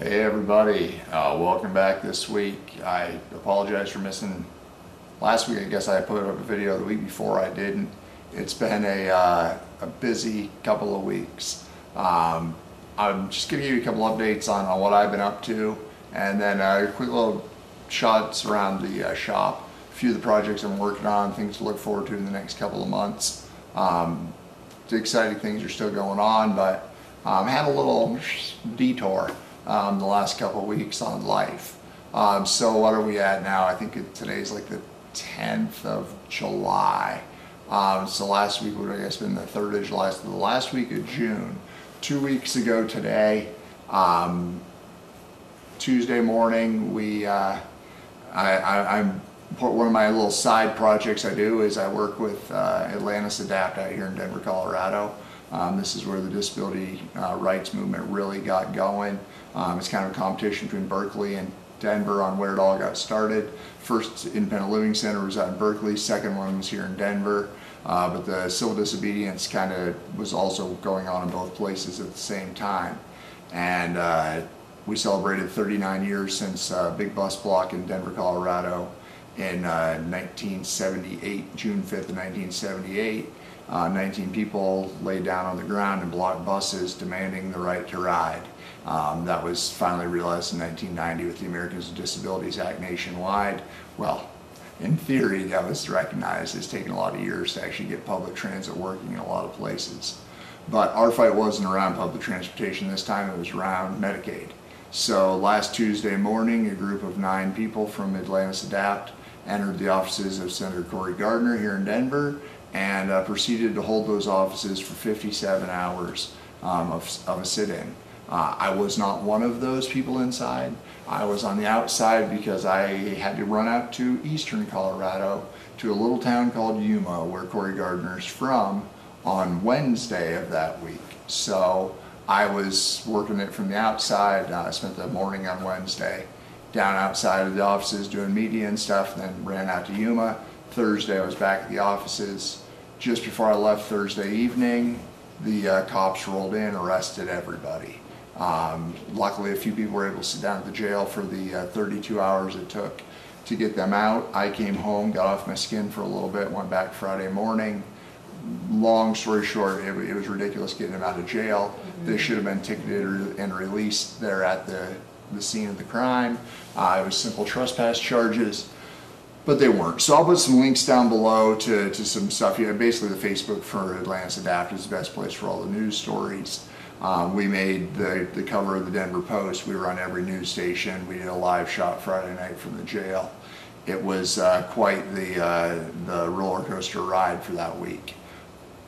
Hey everybody, uh, welcome back this week. I apologize for missing last week. I guess I put up a video the week before I didn't. It's been a, uh, a busy couple of weeks. Um, I'm just give you a couple updates on, on what I've been up to and then a quick little shots around the uh, shop. A few of the projects I'm working on, things to look forward to in the next couple of months. Um, the exciting things are still going on, but um, had a little detour um, the last couple weeks on life. Um, so what are we at now? I think it, today's like the 10th of July. Um, so last week would I guess been the 3rd of July, so the last week of June. Two weeks ago today, um, Tuesday morning, we, uh, I, I, I'm one of my little side projects I do is I work with uh, Atlantis ADAPT out here in Denver, Colorado. Um, this is where the disability uh, rights movement really got going. Um, it's kind of a competition between Berkeley and Denver on where it all got started. First independent living center was out in Berkeley, second one was here in Denver. Uh, but the civil disobedience kind of was also going on in both places at the same time. And uh, we celebrated 39 years since uh, Big Bus Block in Denver, Colorado in 1978, uh, June 5th of 1978. Uh, 19 people laid down on the ground and blocked buses demanding the right to ride. Um, that was finally realized in 1990 with the Americans with Disabilities Act nationwide. Well, in theory, that was recognized. It's taken a lot of years to actually get public transit working in a lot of places. But our fight wasn't around public transportation this time, it was around Medicaid. So last Tuesday morning, a group of nine people from Atlantis ADAPT entered the offices of Senator Cory Gardner here in Denver and uh, proceeded to hold those offices for 57 hours um, of, of, a sit-in. Uh, I was not one of those people inside. I was on the outside because I had to run out to eastern Colorado to a little town called Yuma where Cory Gardner is from on Wednesday of that week. So I was working it from the outside. Uh, I spent the morning on Wednesday down outside of the offices doing media and stuff, then ran out to Yuma. Thursday I was back at the offices. Just before I left Thursday evening, the uh, cops rolled in, arrested everybody. Um, luckily, a few people were able to sit down at the jail for the uh, 32 hours it took to get them out. I came home, got off my skin for a little bit, went back Friday morning. Long story short, it, it was ridiculous getting them out of jail. Mm -hmm. They should have been ticketed and released there at the, the scene of the crime. Uh, it was simple trespass charges but they weren't. So I'll put some links down below to, to some stuff. Yeah, basically the Facebook for Atlantis ADAPT is the best place for all the news stories. Um, we made the, the cover of the Denver Post. We were on every news station. We did a live shot Friday night from the jail. It was uh, quite the, uh, the roller coaster ride for that week.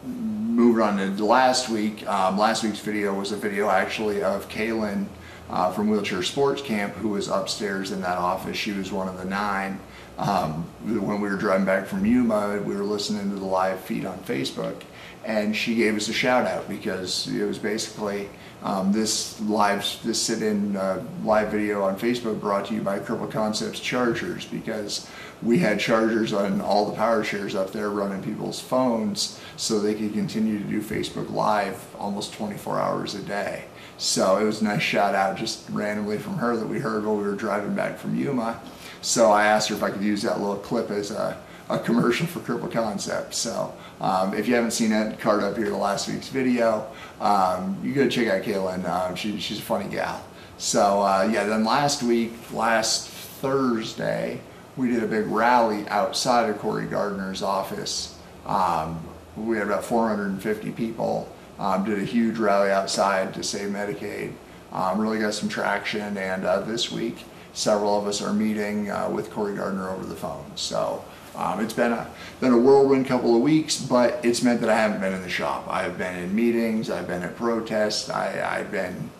Moving on to last week, um, last week's video was a video actually of Kaylin uh, from Wheelchair Sports Camp who was upstairs in that office. She was one of the nine um, when we were driving back from Yuma, we were listening to the live feed on Facebook, and she gave us a shout out because it was basically um, this live, this sit-in uh, live video on Facebook brought to you by Cripple Concepts Chargers because we had chargers on all the power chairs up there running people's phones so they could continue to do Facebook Live almost 24 hours a day. So it was a nice shout out just randomly from her that we heard while we were driving back from Yuma. So I asked her if I could use that little clip as a, a commercial for Cripple Concepts. So um, if you haven't seen that card up here the last week's video. Um, you go check out Kaylin. Um, she, she's a funny gal. So uh, yeah, then last week, last Thursday, we did a big rally outside of Cory Gardner's office. Um, we had about 450 people. Um, did a huge rally outside to save Medicaid. Um, really got some traction, and uh, this week several of us are meeting uh, with Cory Gardner over the phone. So um, it's been a, been a whirlwind couple of weeks, but it's meant that I haven't been in the shop. I've been in meetings, I've been at protests, I, I've been,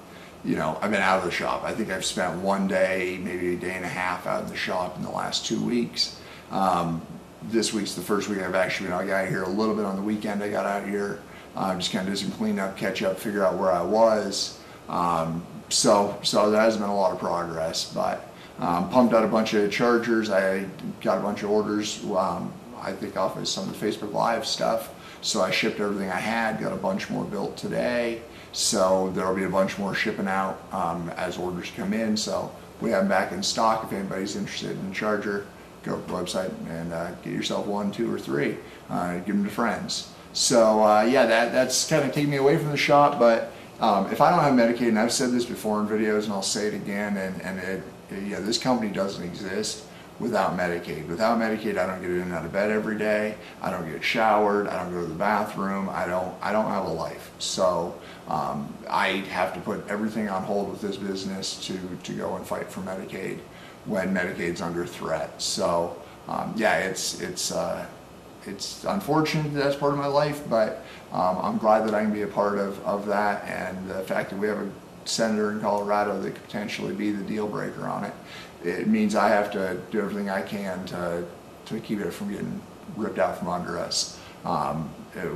you know, I've been out of the shop. I think I've spent one day, maybe a day and a half out in the shop in the last two weeks. Um, this week's the first week I've actually been, I got here a little bit on the weekend I got out here, uh, just kind of did some cleanup, catch up, figure out where I was. Um, so, so there has been a lot of progress, but um, pumped out a bunch of chargers. I got a bunch of orders, um, I think off of some of the Facebook Live stuff So I shipped everything I had, got a bunch more built today. So there'll be a bunch more shipping out um, as orders come in. So we have them back in stock. If anybody's interested in a charger, go to the website and uh, get yourself one, two, or three. Uh, give them to friends. So uh, yeah, that, that's kind of taking me away from the shop. But um, if I don't have Medicaid, and I've said this before in videos, and I'll say it again, and, and it, it, know, this company doesn't exist without Medicaid. Without Medicaid, I don't get in and out of bed every day. I don't get showered. I don't go to the bathroom. I don't. I don't have a life. So um, I have to put everything on hold with this business to to go and fight for Medicaid when Medicaid's under threat. So um, yeah, it's it's. Uh, it's unfortunate that that's part of my life, but um, I'm glad that I can be a part of, of that and the fact that we have a senator in Colorado that could potentially be the deal breaker on it it means I have to do everything I can to, to keep it from getting ripped out from under us. Um,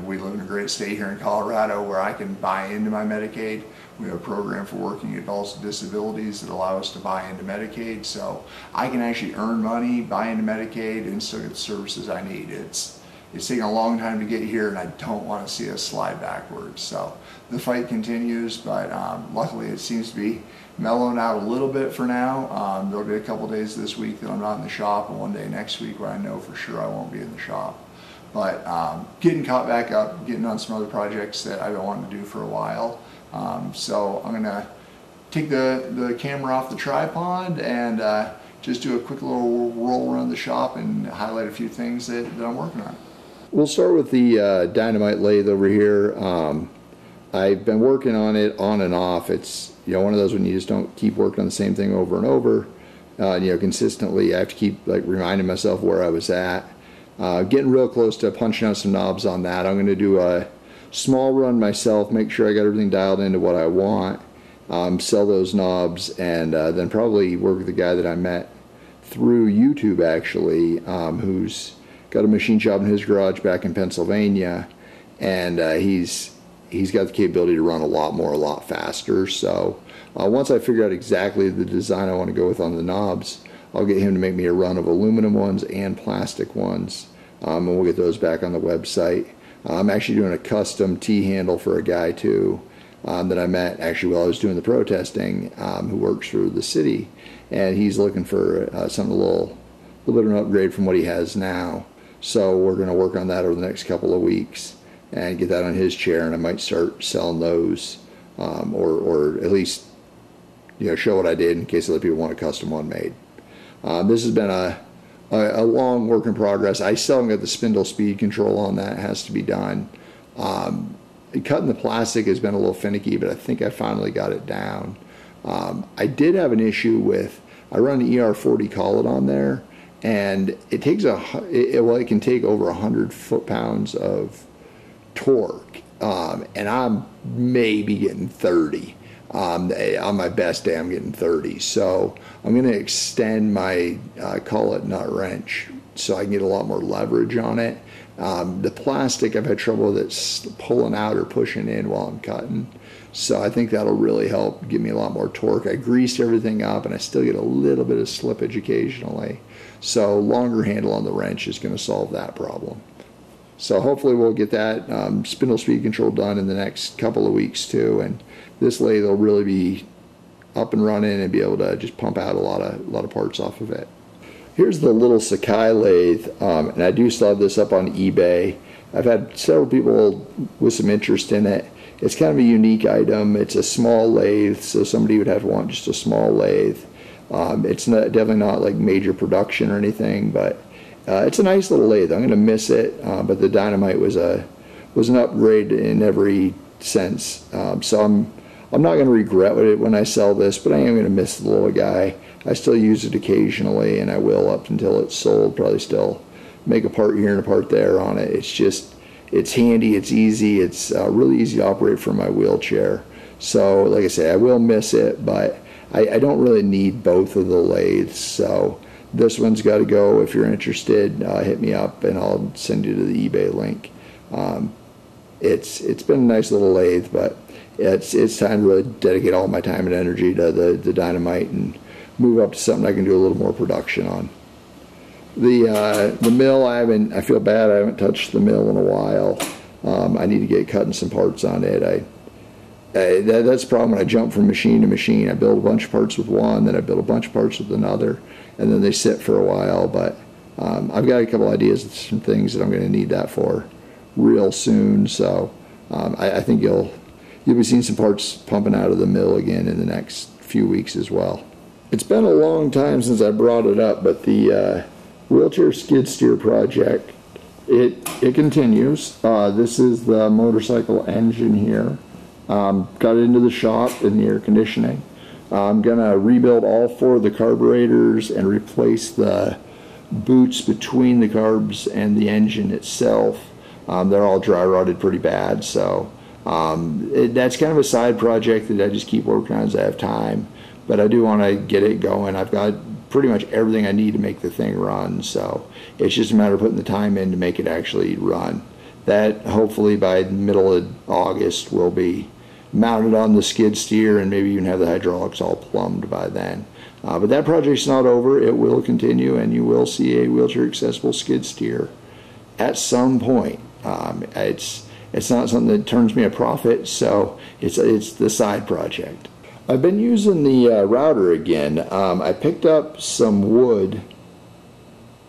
we live in a great state here in Colorado where I can buy into my Medicaid. We have a program for working adults with disabilities that allow us to buy into Medicaid. So I can actually earn money, buy into Medicaid, and get the services I need. It's it's taken a long time to get here, and I don't want to see us slide backwards. So the fight continues, but um, luckily it seems to be mellowing out a little bit for now. Um, there'll be a couple days this week that I'm not in the shop, and one day next week where I know for sure I won't be in the shop. But um, getting caught back up, getting on some other projects that I've been wanting to do for a while. Um, so I'm gonna take the, the camera off the tripod and uh, just do a quick little roll around the shop and highlight a few things that, that I'm working on. We'll start with the uh, dynamite lathe over here. Um, I've been working on it on and off. It's you know one of those when you just don't keep working on the same thing over and over. Uh, you know consistently. I have to keep like reminding myself where I was at. Uh, getting real close to punching out some knobs on that. I'm going to do a small run myself. Make sure I got everything dialed into what I want. Um, sell those knobs and uh, then probably work with the guy that I met through YouTube actually, um, who's got a machine shop in his garage back in Pennsylvania, and uh, he's he's got the capability to run a lot more, a lot faster. So uh, once I figure out exactly the design I want to go with on the knobs, I'll get him to make me a run of aluminum ones and plastic ones, um, and we'll get those back on the website. I'm actually doing a custom T handle for a guy too. Um, that I met actually while I was doing the protesting, um, who works for the city, and he's looking for uh, something a little, a little bit of an upgrade from what he has now. So we're going to work on that over the next couple of weeks and get that on his chair, and I might start selling those, um, or or at least you know show what I did in case other people want a custom one made. Um, this has been a, a, a long work in progress. I still haven't got the spindle speed control on that; it has to be done. Um, cutting the plastic has been a little finicky, but I think I finally got it down. Um, I did have an issue with I run an ER40 collet on there and it takes a it, well it can take over 100 foot pounds of torque um, and i'm maybe getting 30 um, on my best day i'm getting 30 so i'm going to extend my uh, it nut wrench so i can get a lot more leverage on it um, the plastic i've had trouble with it pulling out or pushing in while i'm cutting so I think that'll really help give me a lot more torque. I greased everything up and I still get a little bit of slippage occasionally. So longer handle on the wrench is going to solve that problem. So hopefully we'll get that um, spindle speed control done in the next couple of weeks too. And this lathe will really be up and running and be able to just pump out a lot of a lot of parts off of it. Here's the little Sakai lathe, um, and I do still have this up on eBay. I've had several people with some interest in it it's kind of a unique item. It's a small lathe, so somebody would have to want just a small lathe. Um, it's not, definitely not like major production or anything, but uh, it's a nice little lathe. I'm going to miss it, uh, but the Dynamite was a was an upgrade in every sense. Um, so I'm I'm not going to regret it when I sell this, but I am going to miss the little guy. I still use it occasionally, and I will up until it's sold. Probably still make a part here and a part there on it. It's just it's handy, it's easy, it's uh, really easy to operate from my wheelchair. So, like I say, I will miss it, but I, I don't really need both of the lathes. So, this one's got to go. If you're interested, uh, hit me up and I'll send you to the eBay link. Um, it's it's been a nice little lathe, but it's it's time to really dedicate all my time and energy to the, the dynamite and move up to something I can do a little more production on. The uh, the mill I haven't I feel bad I haven't touched the mill in a while. Um, I need to get cutting some parts on it. I that, that's the problem when I jump from machine to machine. I build a bunch of parts with one, then I build a bunch of parts with another, and then they sit for a while. But um, I've got a couple ideas some things that I'm going to need that for real soon. So um, I, I think you'll you'll be seeing some parts pumping out of the mill again in the next few weeks as well. It's been a long time since I brought it up, but the uh, wheelchair skid steer project it it continues. Uh, this is the motorcycle engine here. Um, got it into the shop in the air conditioning. I'm gonna rebuild all four of the carburetors and replace the boots between the carbs and the engine itself. Um, they're all dry rotted pretty bad, so um, it, that's kind of a side project that I just keep working on as I have time. But I do want to get it going. I've got pretty much everything I need to make the thing run, so it's just a matter of putting the time in to make it actually run. That hopefully by the middle of August will be mounted on the skid steer and maybe even have the hydraulics all plumbed by then. Uh, but that project's not over. It will continue, and you will see a wheelchair accessible skid steer at some point. Um, it's it's not something that turns me a profit, so it's it's the side project. I've been using the uh, router again. Um, I picked up some wood.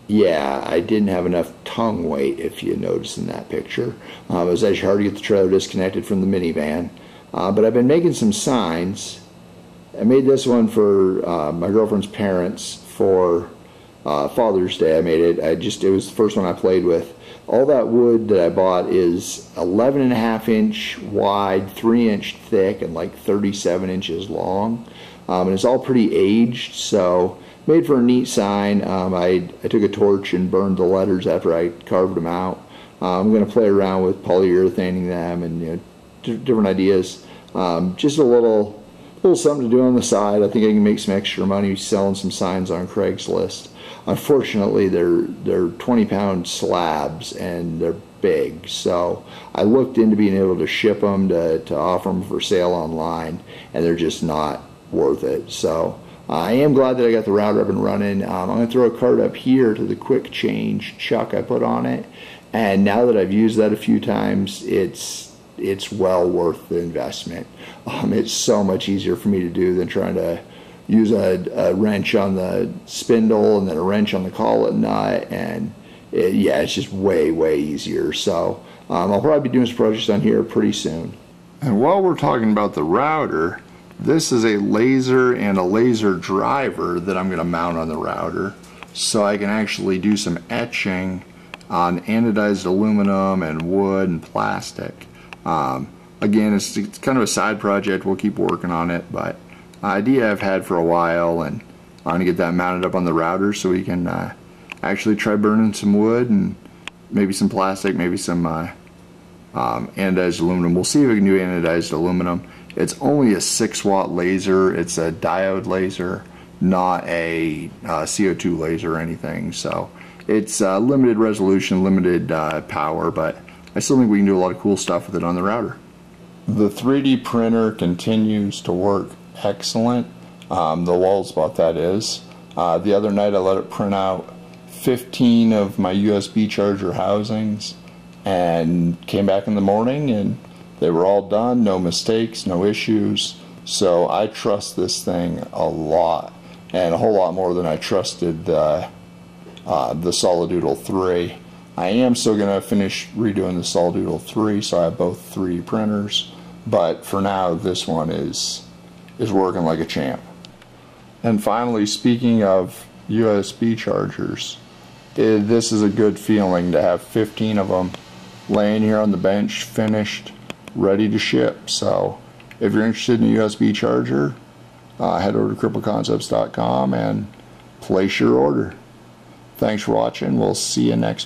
Yeah, I didn't have enough tongue weight, if you notice in that picture. Um, it was actually hard to get the trailer disconnected from the minivan. Uh, but I've been making some signs. I made this one for uh, my girlfriend's parents for uh, Father's Day. I made it. I just it was the first one I played with. All that wood that I bought is 11 and a half inch wide, 3 inch thick, and like 37 inches long. Um, and it's all pretty aged, so made for a neat sign. Um, I, I took a torch and burned the letters after I carved them out. Uh, I'm going to play around with polyurethaning them and you know, different ideas. Um, just a little, little something to do on the side. I think I can make some extra money selling some signs on Craigslist. Unfortunately, they're they're 20 pound slabs and they're big. So I looked into being able to ship them to, to offer them for sale online, and they're just not worth it. So I am glad that I got the router up and running. Um, I'm going to throw a card up here to the quick change chuck I put on it. And now that I've used that a few times, it's it's well worth the investment. Um, it's so much easier for me to do than trying to use a, a, wrench on the spindle and then a wrench on the collet nut. And it, yeah, it's just way, way easier. So um, I'll probably be doing some projects on here pretty soon. And while we're talking about the router, this is a laser and a laser driver that I'm going to mount on the router so I can actually do some etching on anodized aluminum and wood and plastic. Um, again, it's, it's, kind of a side project. We'll keep working on it, but idea I've had for a while, and I'm to get that mounted up on the router so we can uh, actually try burning some wood and maybe some plastic, maybe some uh, um, anodized aluminum. We'll see if we can do anodized aluminum. It's only a 6 watt laser. It's a diode laser, not a uh, CO2 laser or anything. So it's uh, limited resolution, limited uh, power, but I still think we can do a lot of cool stuff with it on the router. The 3D printer continues to work excellent. Um, the about that is. Uh, the other night I let it print out 15 of my USB charger housings and came back in the morning and they were all done, no mistakes, no issues. So I trust this thing a lot and a whole lot more than I trusted the, uh, the Solidoodle 3. I am still going to finish redoing the Solidoodle 3, so I have both 3D printers. But for now, this one is is working like a champ. And finally, speaking of USB chargers, it, this is a good feeling to have 15 of them laying here on the bench, finished, ready to ship. So if you're interested in a USB charger, uh, head over to crippleconcepts.com and place your order. Thanks for watching. We'll see you next